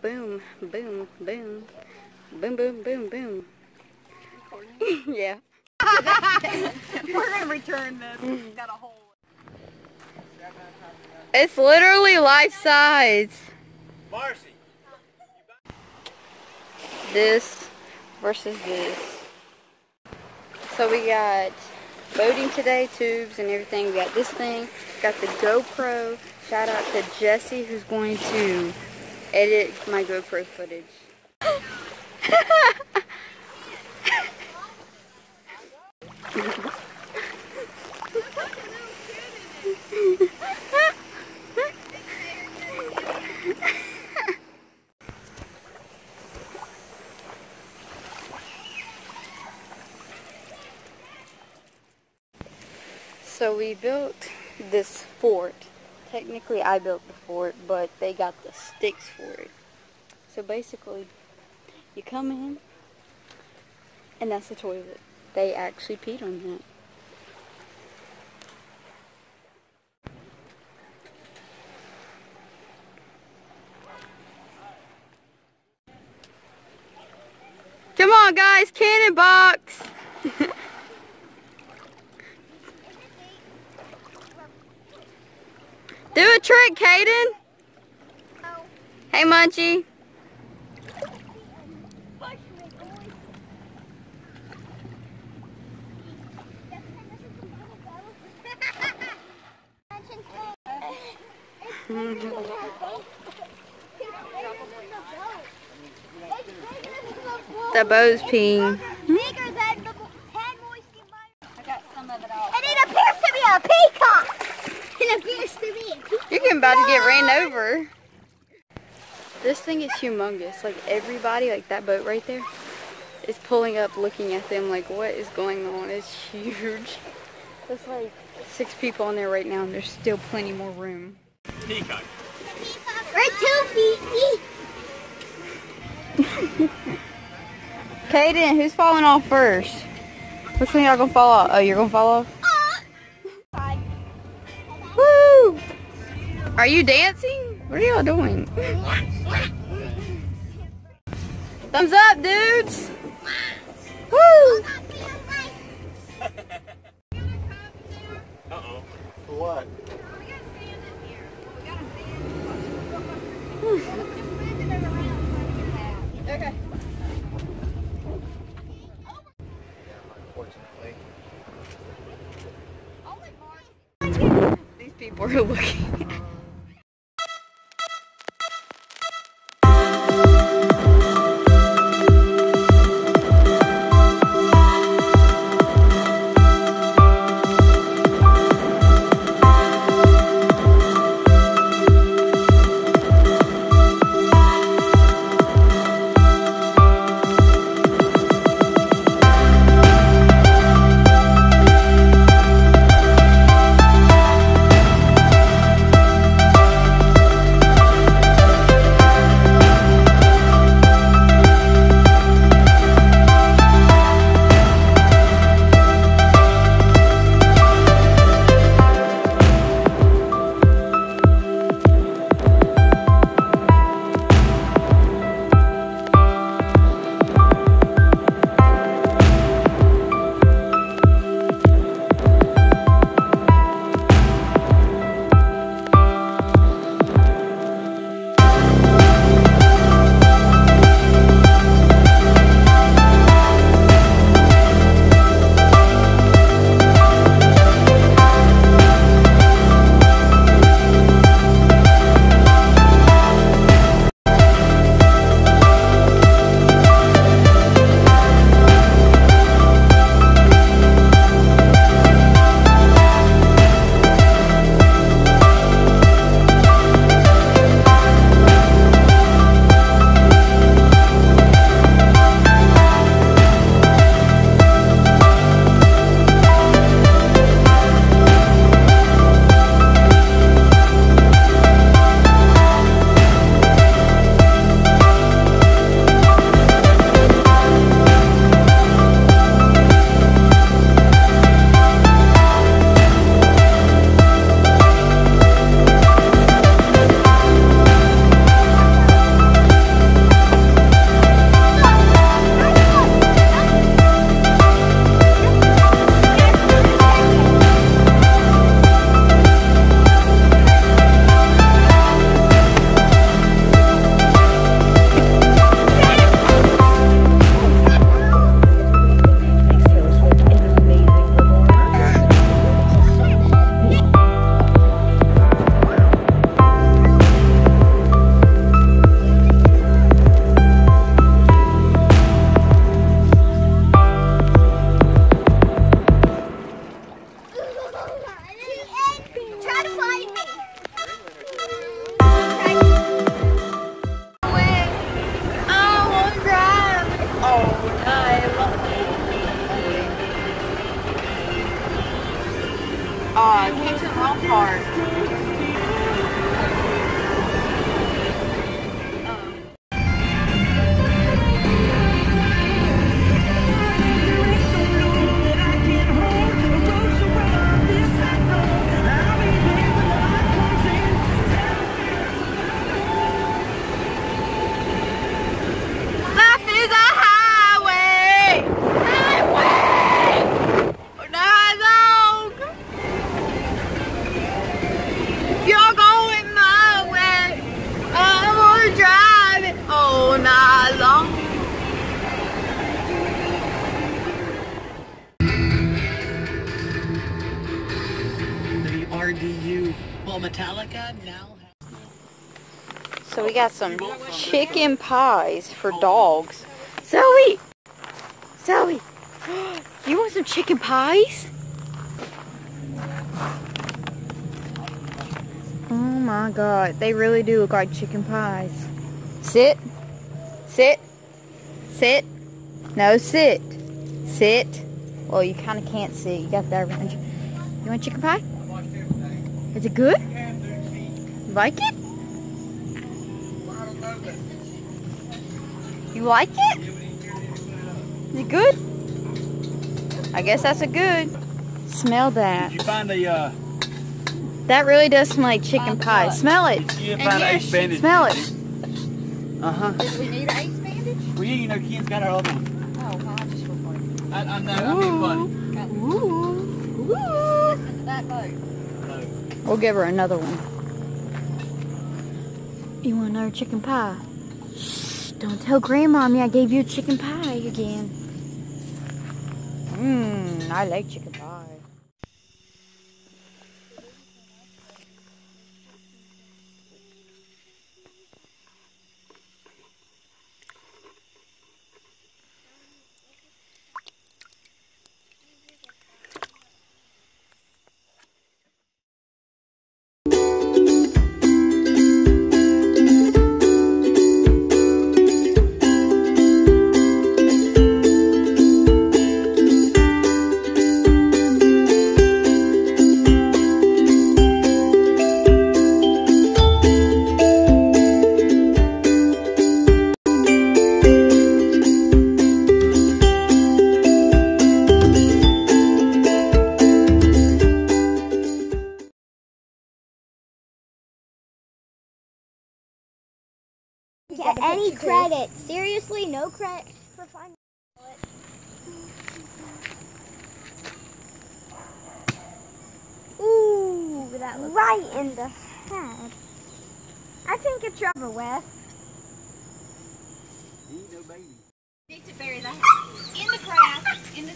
Boom, boom, boom. Boom, boom, boom, boom. yeah. We're gonna return this. It's got a hole. It's literally life size. Marcy. This versus this. So we got boating today, tubes and everything. We got this thing, got the GoPro. Shout out to Jesse who's going to edit my GoPro footage. So we built this fort. Technically I built the fort, but they got the sticks for it. So basically, you come in, and that's the toilet. They actually peed on that. Come on guys, cannon box! Do a trick, Kaden. Hey, Munchie. The bow's peeing. Bigger than the ten moisty I got some of it all. And it appears to be a. To be a peacock. You're about to get ran over. This thing is humongous. Like everybody, like that boat right there, is pulling up looking at them like what is going on. It's huge. There's like six people in there right now and there's still plenty more room. Peacock. We're two feet. Kaden, who's falling off first? Which one y'all gonna fall off? Oh, you're gonna fall off? Are you dancing? What are y'all doing? Thumbs up, dudes! Woo! Uh-oh. What? Okay. These people are looking. Well, Metallica now So we got oh, some chicken pies for dogs. Zoe! Zoe! You want some chicken pies? Oh my god, they really do look like chicken pies. Sit. Sit. Sit. No, sit. Sit. Well, you kind of can't sit. You got that range. You want chicken pie? Is it good? Like it? You like it? Is it good? I guess that's a good. Smell that. Did you find a, uh, That really does smell like chicken pie. Smell it. did you find an ace bandage? Smell it. Uh-huh. Do we need an ace bandage? Well, yeah, you know, Ken's got our other one. Oh, well, I just recorded. I, I know, I mean funny. Ooh. Ooh. Listen to that boat. We'll give her another one. You want another chicken pie? Shh, don't tell Grandmommy I gave you a chicken pie again. Mmm, I like chicken Get any credit. Seriously, no credit for finding Ooh, that looks right in the head. I think it's rubber web. He ain't no baby. Need to bury the in the grass, in the